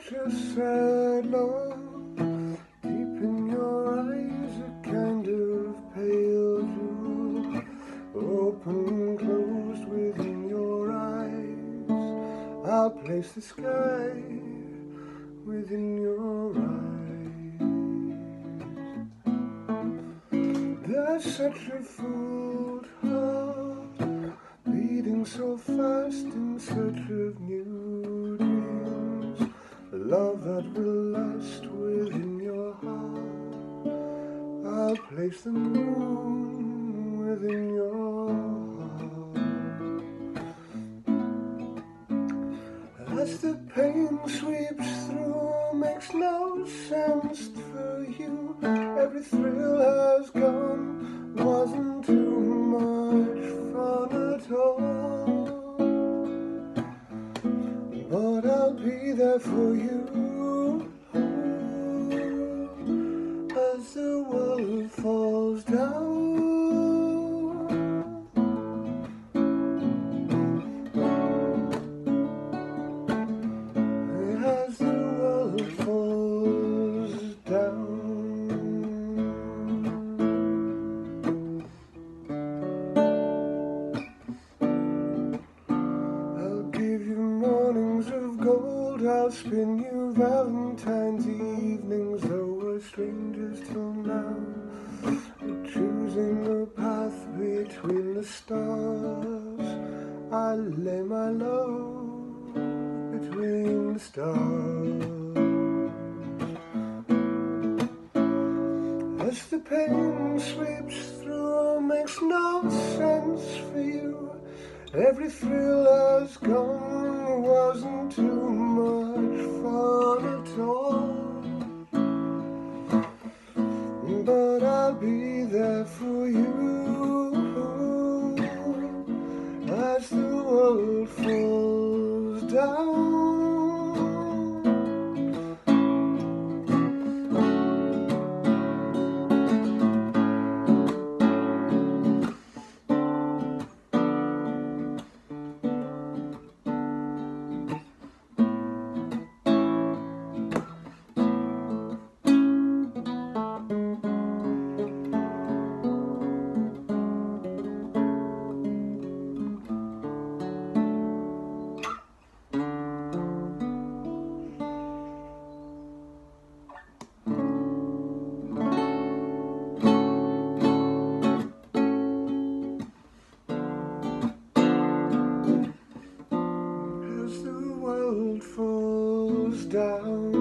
such a sad look. Deep in your eyes, a kind of pale jewel. Open, closed within your eyes. I'll place the sky within your eyes. There's such a fooled heart beating so fast in search of new love that will last within your heart. I'll place the moon within your heart. As the pain sweeps through, makes no sense for you. Every thrill has gone, wasn't for you. As the world falls I'll spin you Valentine's evenings, though we're strangers till now. Choosing a path between the stars. I lay my love between the stars. As the pain sweeps through, makes no sense for you. Every thrill has gone, wasn't too much fun at all. But I'll be there for you as the world falls down. Falls down.